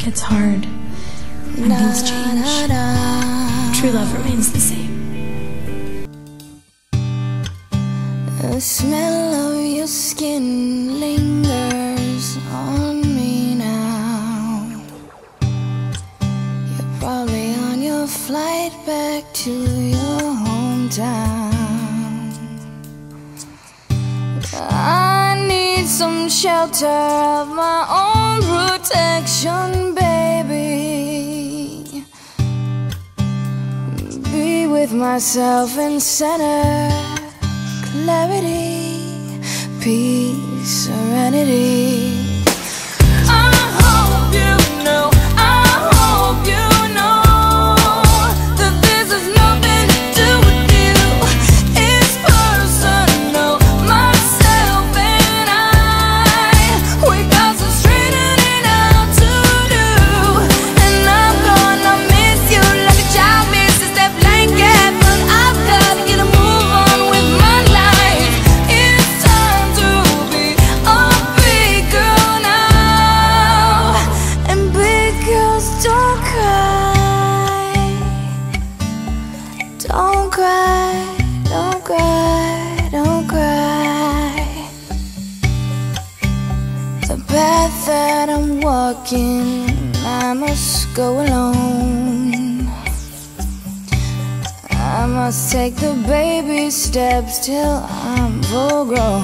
gets hard, when things change, true love remains the same. The smell of your skin lingers on me now. You're probably on your flight back to your hometown. Some shelter of my own protection, baby. Be with myself and center clarity, peace, serenity. Don't cry, don't cry, don't cry. The path that I'm walking, I must go alone. I must take the baby steps till I'm full grown,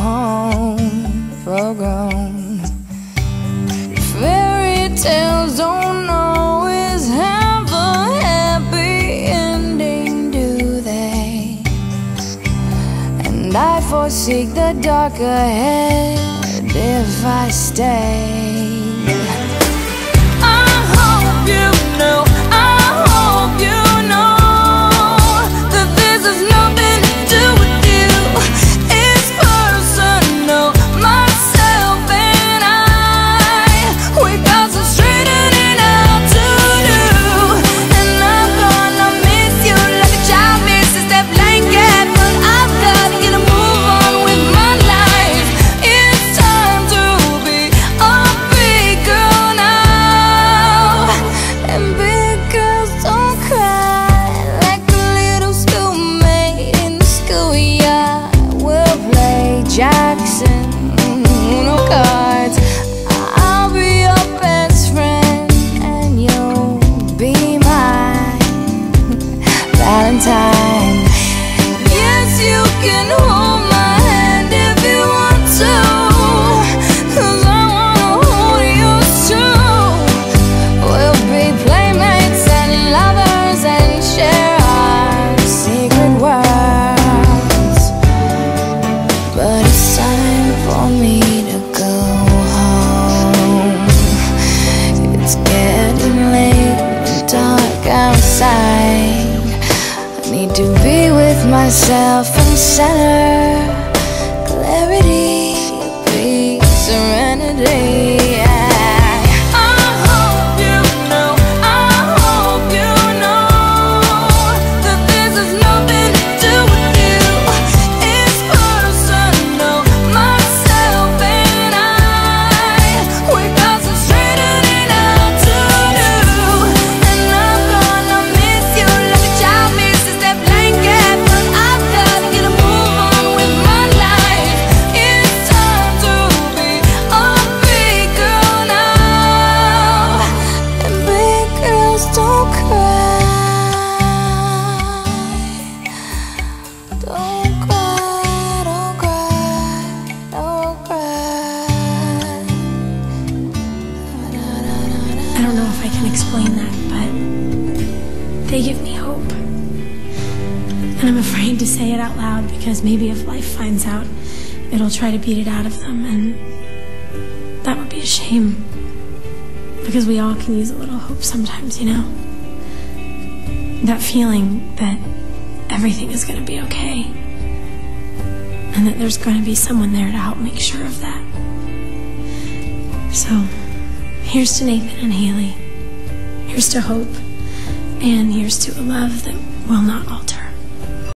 Forsake the dark ahead if I stay. To be with myself and center. Clarity, I can explain that, but they give me hope. And I'm afraid to say it out loud because maybe if life finds out, it'll try to beat it out of them, and that would be a shame. Because we all can use a little hope sometimes, you know? That feeling that everything is going to be okay, and that there's going to be someone there to help make sure of that. So, here's to Nathan and Haley. Here's to hope. And here's to a love that will not alter.